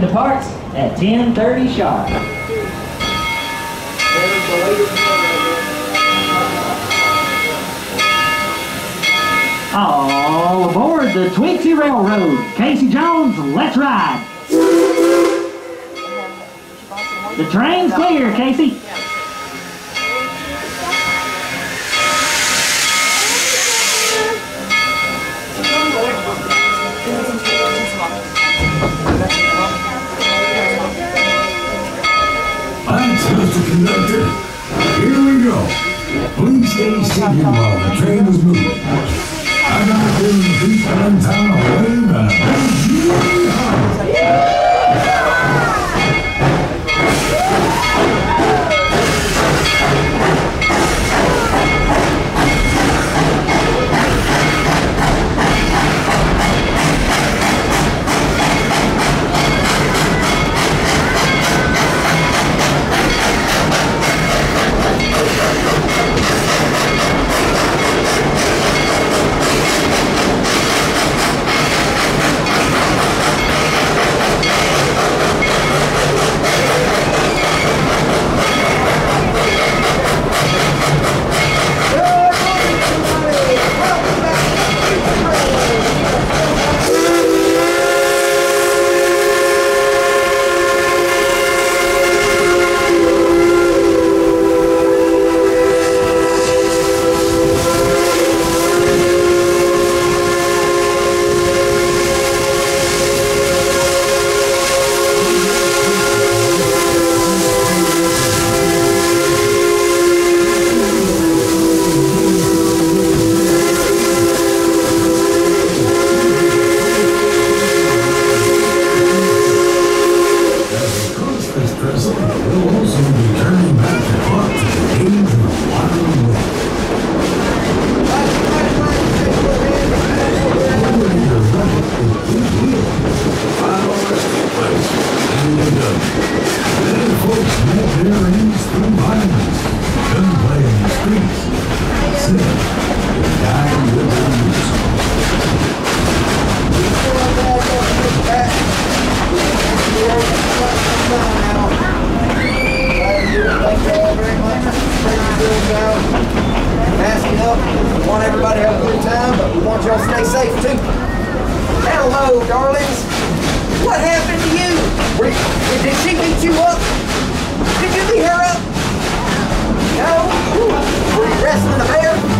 train departs at 10:30 sharp. All aboard the Tweetsie Railroad. Casey Jones, let's ride. The train's clear, Casey. Mr. Conductor. Here we go. Please stay seated while the train is moving. I got to give the people in town a wave and a Up. We want everybody to have a good time, but we want y'all to stay safe too. Hello, darlings. What happened to you? Did she beat you up? Did you beat her up? No? Were you wrestling a bear?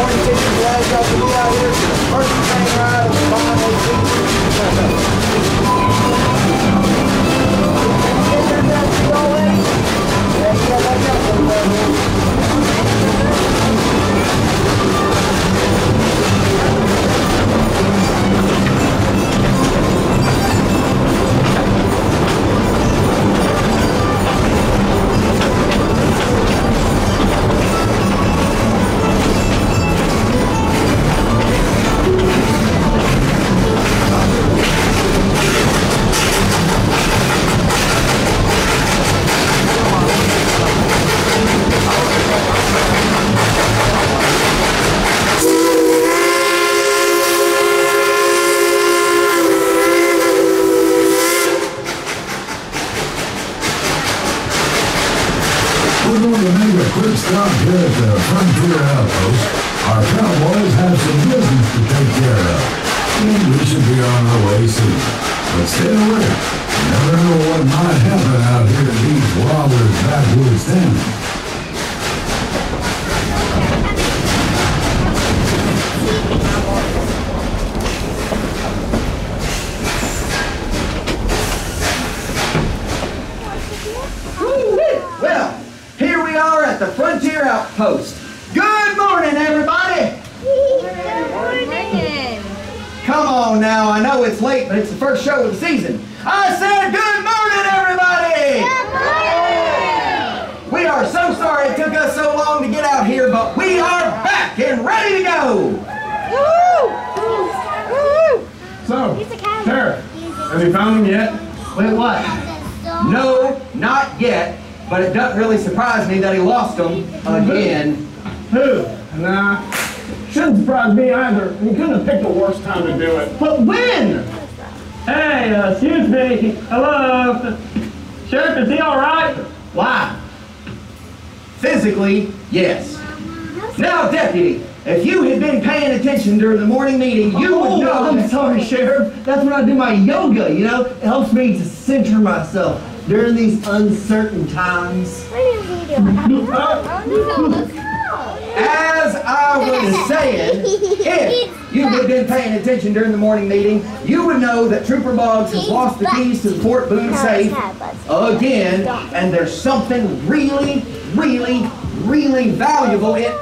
To you. First train ride of the Bond 18. Yeah, you got that up over there. We're Good morning, everybody. Good Morning. Come on now, I know it's late, but it's the first show of the season. I said good morning, everybody. Good morning! We are so sorry it took us so long to get out here, but we are back and ready to go. So, Sheriff, have you found him yet? Wait, what? No, not yet, but it doesn't really surprise me that he lost them again. Who? Nah. Shouldn't surprise me either. You couldn't have picked a worse time to do it. But when? Hey, uh, excuse me. Hello. Sheriff, is he all right? Why? Physically, yes. Now, deputy, if you had been paying attention during the morning meeting, you would Oh, know. I'm sorry, Sheriff. That's when I do my yoga, you know? It helps me to center myself during these uncertain times. As I was saying, if you had been paying attention during the morning meeting, you would know that Trooper Boggs has lost the keys to the Fort Boone safe again, and there's something really, really, really valuable in.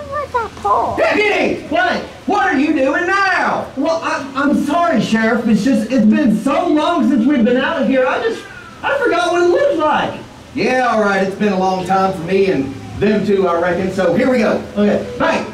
Deputy! What? What are you doing now? Well, I, I'm sorry, Sheriff. It's just, it's been so long since we've been out of here. I just, I forgot what it looks like. Yeah, all right, it's been a long time for me and them too, I reckon. So here we go. Okay. Bank,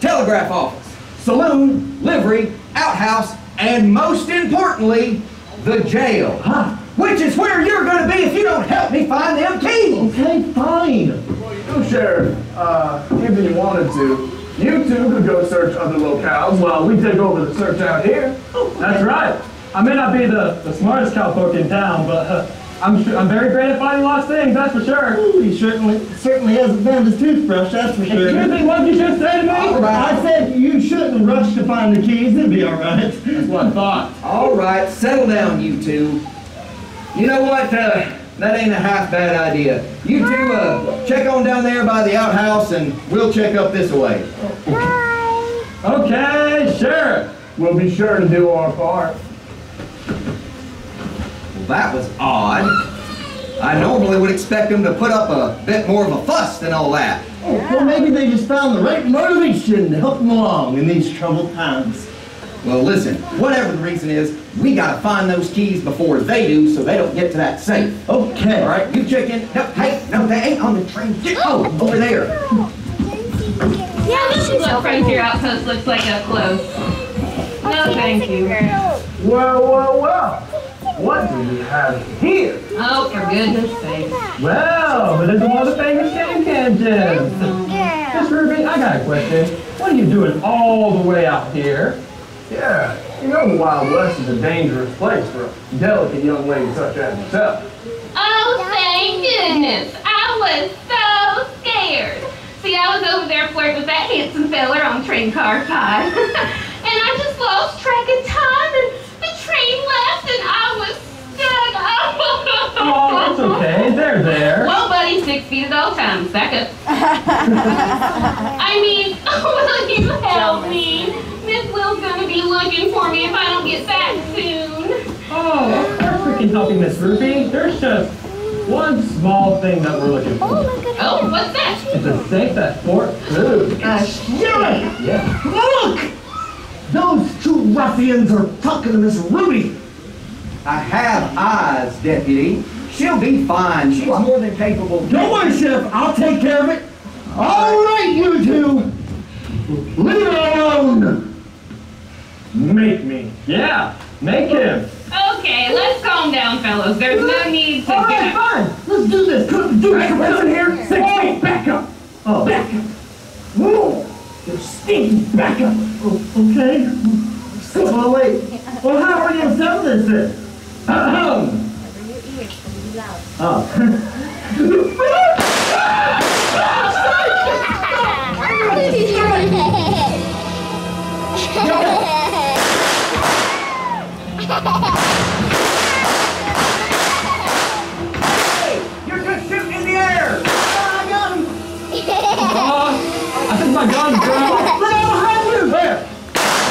telegraph office, saloon, livery, outhouse, and most importantly, the jail. Huh? Which is where you're gonna be if you don't help me find them keys. Okay, fine. Well, you know, Sheriff, uh, if you wanted to, you two could go search other locales while we take over the search out here. That's right. I may not be the, the smartest cowpoke in town, but uh, I'm sure, I'm very great at finding lost things, that's for sure. Ooh, he certainly, certainly hasn't found his toothbrush, that's for sure. Excuse me, what did you just say to me? All right. I said you shouldn't rush to find the keys. It'll be all right. That's what I thought. All right, settle down, you two. You know what? Uh, that ain't a half bad idea. You two, uh, check on down there by the outhouse, and we'll check up this way. Okay, Sheriff. We'll be sure to do our part. Well, that was odd. I normally would expect them to put up a bit more of a fuss than all that. Oh, well, maybe they just found the right motivation to help them along in these troubled times. Well, listen, whatever the reason is, we gotta find those keys before they do so they don't get to that safe. Okay. All right, you check in. No, hey, no, they ain't on the train. Get, oh, over there. Yeah, this is what Frontier Outpost looks like up close. No, thank you. Well, well, well. What do we have here? Oh, for goodness sake. Well, but it's one of the famous game can gems. Miss Ruby, I got a question. What are you doing all the way out here? Yeah, you know the Wild West is a dangerous place for a delicate young lady such as yourself. Oh, thank goodness. I was so scared. See, I was over there flirting with that handsome feller on train car five. and I just lost track of time and the train left and I was stuck. Oh, it's okay. They're there. Whoa, buddy, six feet at all times. Back up. I mean, will you help me? Miss Will's gonna be looking for me if I don't get back soon. Oh, of course we can help you, Miss Ruby. There's just one small thing that we're looking for. Oh, oh what's that? It's a safe at Fort Boone. Sheriff! Yeah. Look! Those two ruffians are talking to Miss Ruby. I have eyes, deputy. She'll be fine. She's more than capable. Don't worry, Sheriff. I'll take care of it. All right, you two. Leave it alone. Make me. Yeah, make him. Okay, let's calm down, fellows. There's no need to All right, fine. Let's do this. Come, do it. Come Listen on. here, six feet, back up. Oh, back up. Whoa. You're stinking back up. Oh, okay. Well, wait. Well, how are you going to settle this then? Oh. my gun's down. Look out behind you. There.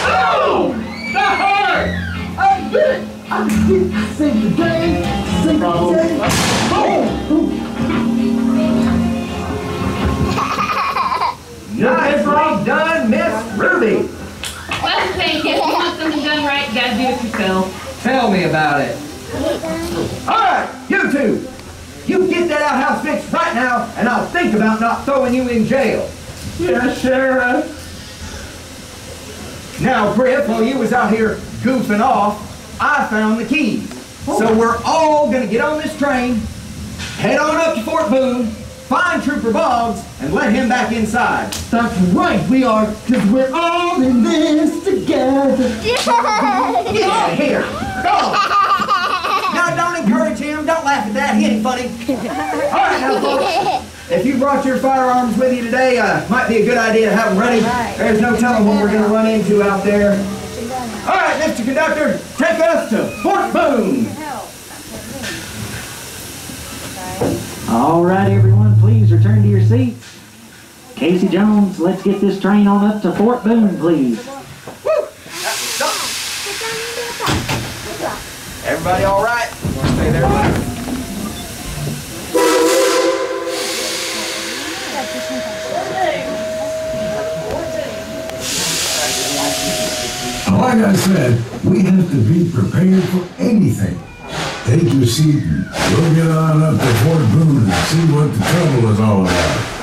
Oh, that hurt. I did it. I did it. Save the day. Save the day. Oh. Ruby, Well, thank you. If you want something done right, you gotta do it yourself. Tell me about it. All right, you two. You get that outhouse fixed right now, and I'll think about not throwing you in jail. Yeah, Sheriff. Uh. Now, Griff, while you was out here goofing off, I found the keys. So oh. we're all gonna get on this train, head on up to Fort Boone, find Trooper Boggs, and let him back inside. That's right, we are, because we're all in this together. Get out of here. Go. Now, don't encourage him. Don't laugh at that. He ain't funny. All right, now, folks. If you brought your firearms with you today, uh, might be a good idea to have them ready. There's no telling what we're going to run into out there. All right, Mr. Conductor, take us to Fort Boone. All right, everyone, please return to your seats. Casey Jones, let's get this train on up to Fort Boone, please. Everybody all right? Stay there? Like I said, we have to be prepared for anything. Take your seat and we'll get on up to Fort Boone and see what the trouble is all about.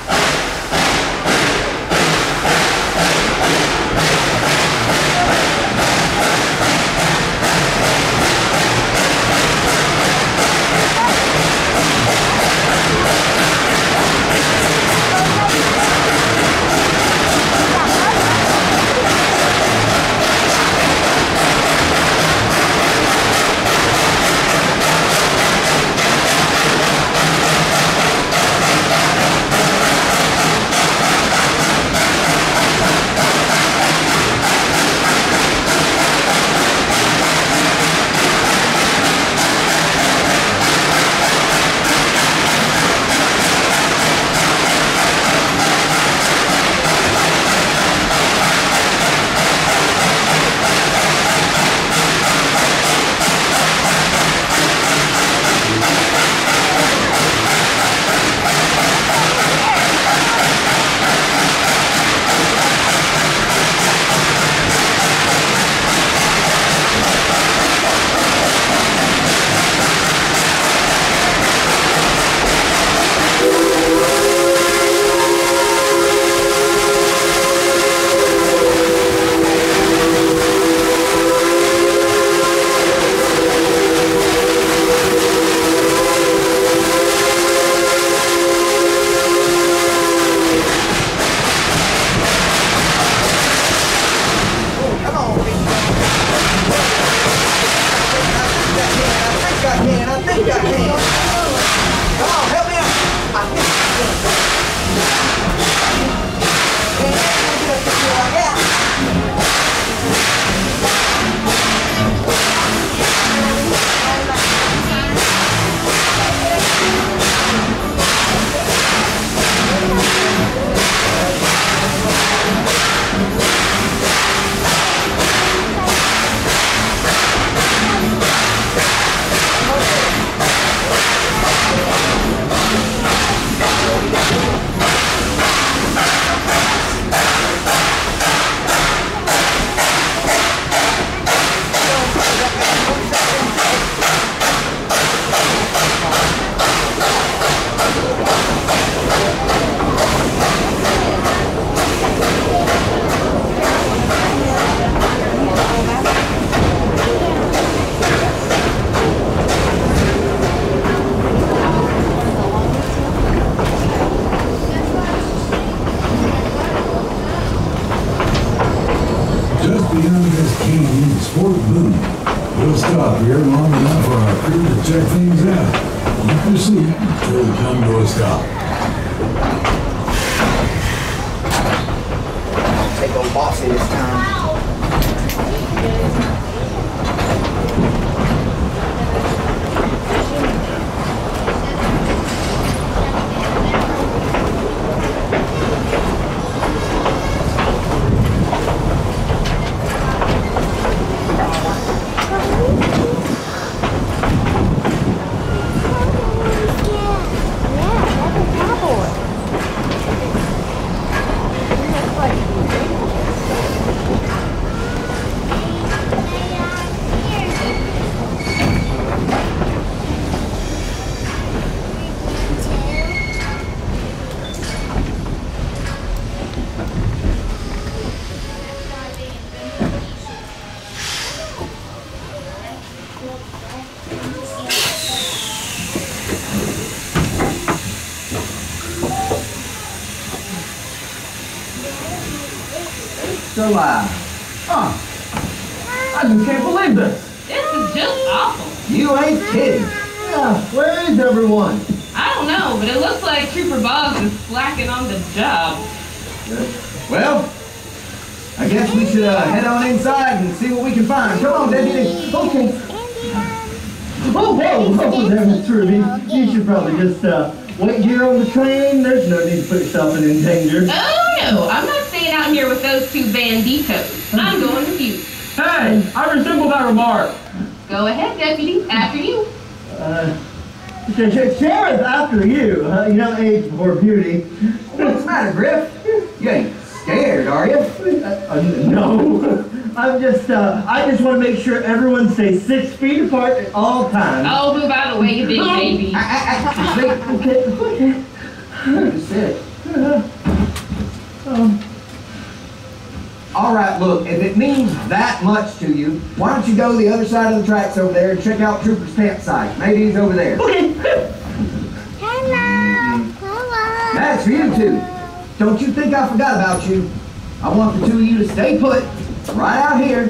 Just uh, wait here on the train. There's no need to put yourself in danger. Oh no, I'm not staying out here with those two banditos. I'm going with you. Hey, I resemble that remark. Go ahead, deputy. After you. Uh, Sh- Sh- Sheriff, after you. Uh, you know, age before beauty. What's the matter, Griff? You ain't scared, are you? Uh, no. I'm just, uh, I just want to make sure everyone stays six feet apart at all times. Oh, move out of the way, you big baby. Okay, okay. You said it. Um, All right, look, if it means that much to you, why don't you go to the other side of the tracks over there and check out Trooper's campsite? Maybe he's over there. okay. Hello. Hello. That's for you two. Don't you think I forgot about you. I want the two of you to stay put, right out here.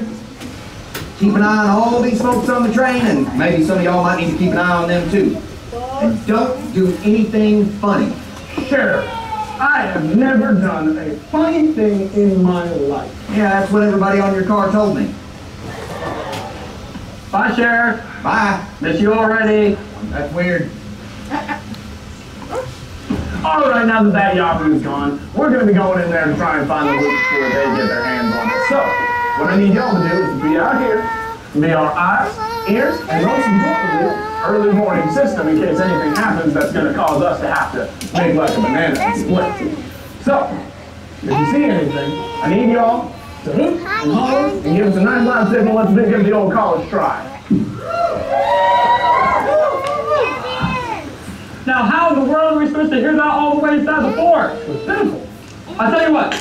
Keep an eye on all these folks on the train, and maybe some of y'all might need to keep an eye on them too. And don't do anything funny. Sheriff, I have never done a funny thing in my life. Yeah, that's what everybody on your car told me. Bye, Sheriff. Bye. Miss you already. That's weird. All right, now that that Yahoo's gone, we're going to be going in there to try and find the loot before they get their hands on it. So, what I need y'all to do is be out here, be our eyes, ears, and most importantly, early warning system in case anything happens that's going to cause us to have to make like a banana and split. So, if you see anything, I need y'all to hoot and holler and give us a nice loud signal. Let's give the old college try. Now, how in the world are we supposed to hear that all the way inside the fort? It's simple. I tell you what,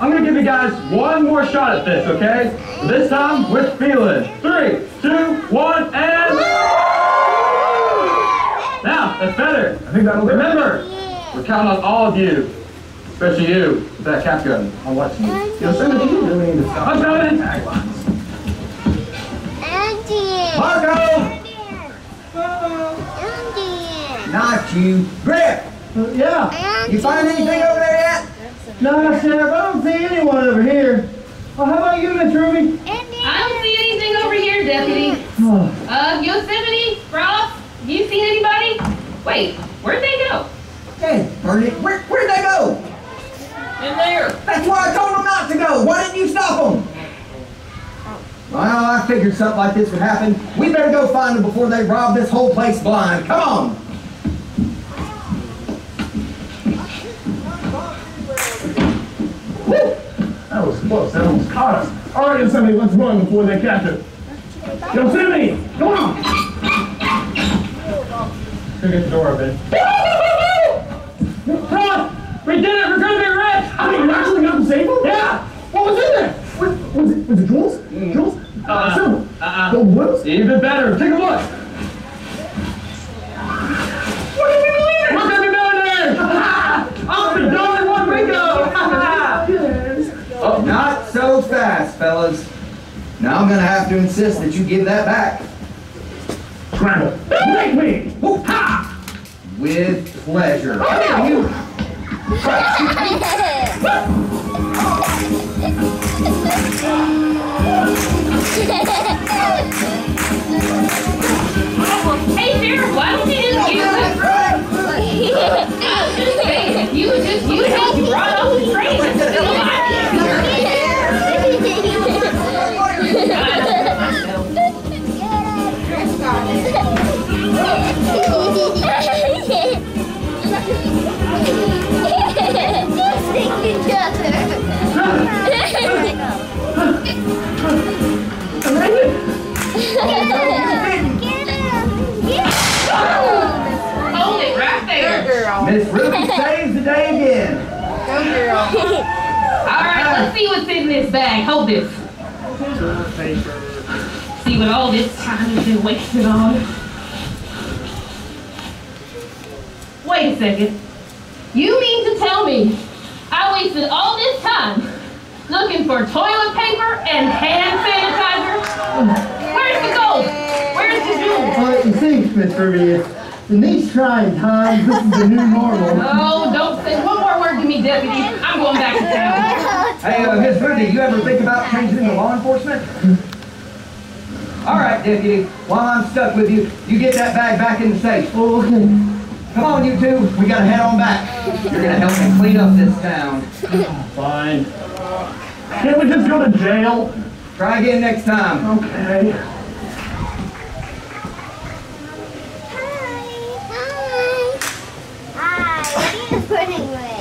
I'm gonna give you guys one more shot at this, okay? This time with feeling. Three, two, one, and. Now, that's better. I think that'll do it. Remember, we're counting on all of you, especially you with that cap gun. I'm watching you. Yosemite, you really need to stop. I'm coming. Taglines. Andy. Marco! Andy. Not you. Griff! Uh, yeah. You find anything over there yet? No, Sheriff, I don't see anyone over here. Well, how about you, Miss Ruby? I don't see anything over here, deputy. Oh, Uh, Yosemite, Frost, you seen anybody? Wait, where'd they go? Hey, Bernie, where, where'd they go? In there. That's why I told them not to go. Why didn't you stop them? Well, I figured something like this would happen. We better go find them before they rob this whole place blind. Come on. Close. That almost caught us. All right, Yosemite, let's run before they catch us. Yosemite, come on. Go get the door open. Frost, we did it. We're gonna be rich. I mean, you actually got the safe? Yeah. What was in there? What, was it, was it jewels? Jewels? Uh, Silver? uh-uh. Gold blues? Even better. Take a look. Fellas. Now I'm gonna have to insist that you give that back. Scramble. Make me! Whoop, ha! With pleasure. Oh, you Hey, Sheriff, why don't you just use it? I was just saying, you just use it. You brought off the train. It's still alive. Let's see what's in this bag. Hold this. See what all this time has been wasted on. Wait a second. You mean to tell me I wasted all this time looking for toilet paper and hand sanitizer? Where's the gold? Where's the jewels? Well, you see, Miss Ruby, in these trying times, this is the new normal. Oh, don't say one more word to me, deputy. I'm going back to town. Hey, uh, Miss Rudy, you ever think about changing into law enforcement? All right, deputy. While I'm stuck with you, you get that bag back in the safe. Oh, okay. Come on, you two. We gotta head on back. You're gonna help me clean up this town. Fine. Can't we just go to jail? Try again next time. Okay. Hi. Hi. What are you putting with?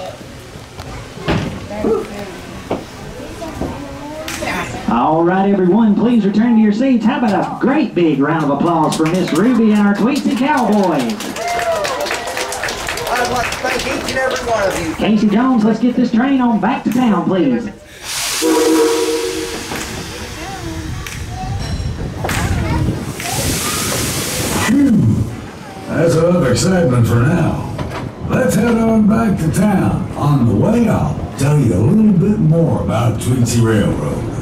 All right, everyone, please return to your seats. How about a great big round of applause for Miss Ruby and our Tweetsie Cowboys? I'd like to thank each and every one of you. Casey Jones, let's get this train on back to town, please. That's enough excitement for now. Let's head on back to town. On the way, I'll tell you a little bit more about Tweetsie Railroad.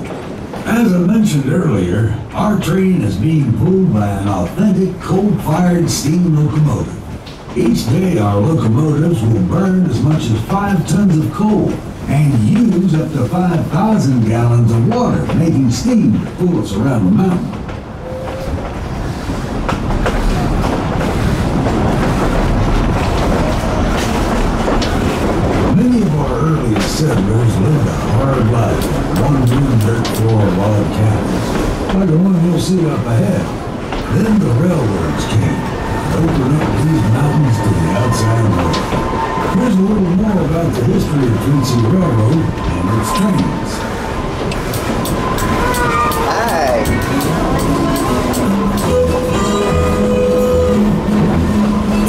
As I mentioned earlier, our train is being pulled by an authentic coal-fired steam locomotive. Each day, our locomotives will burn as much as five tons of coal and use up to 5,000 gallons of water, making steam to pull us around the mountain. Little more about the history of Tweetsie Railroad and its trains. Hi.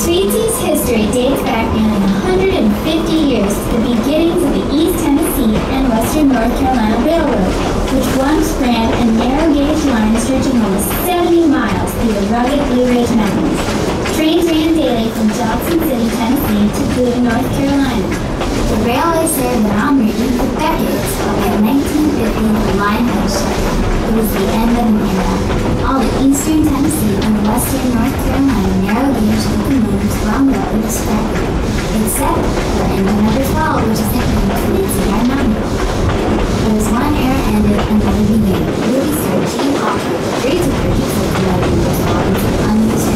Tweetsie's history dates back nearly 150 years to the beginnings of the East Tennessee and Western North Carolina Railroad, which once ran a narrow gauge line stretching almost 70 miles through the rugged Blue Ridge Mountains. Trains ran daily from Johnson City, Tennessee to Boone, North Carolina. The railway served the Armory for decades, but by 1950 the line had shut. It was the end of an era. All the eastern Tennessee and western North Carolina narrow gauge locomotives wound up with scrapping, except for engine number 12, which is nicknamed High Mountain. There was one era ended, another began. Ruby Sir Gene Autry agreed to purchase locomotive numbers while into unused trains.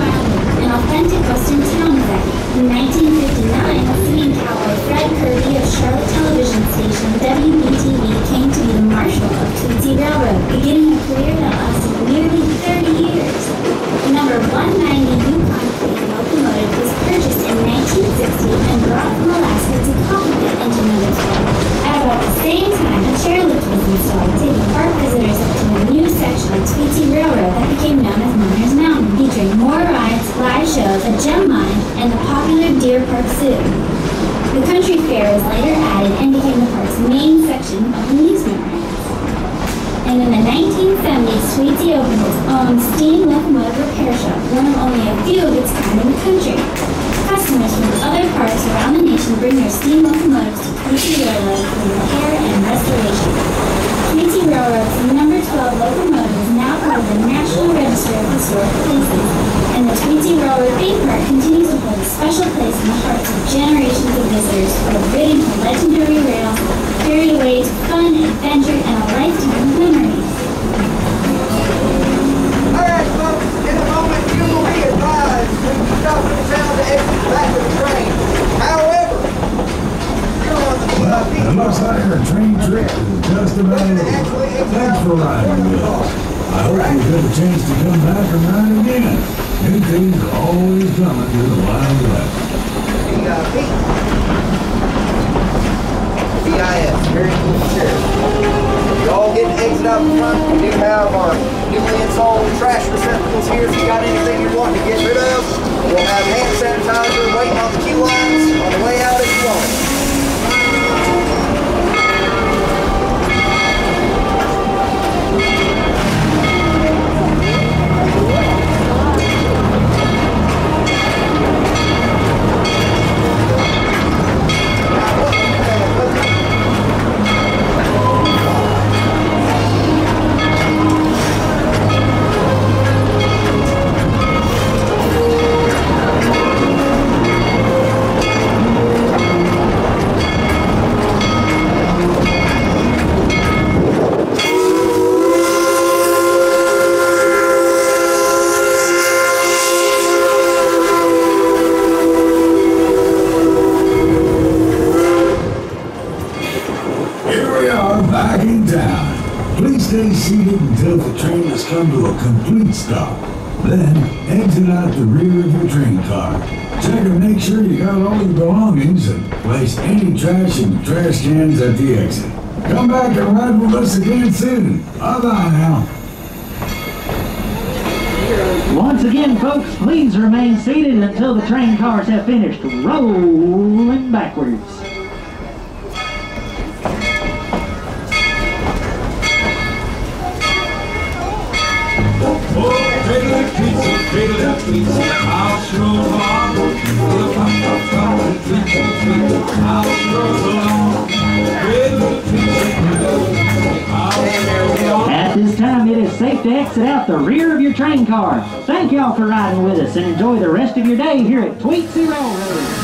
always seated until the train has come to a complete stop. Then, exit out the rear of your train car. Check and make sure you got all your belongings and place any trash in trash cans at the exit. Come back and ride with us again soon. Bye-bye now. Once again, folks, please remain seated until the train cars have finished rolling backwards. At this time, it is safe to exit out the rear of your train car. Thank y'all for riding with us and enjoy the rest of your day here at Tweetsie Railroad.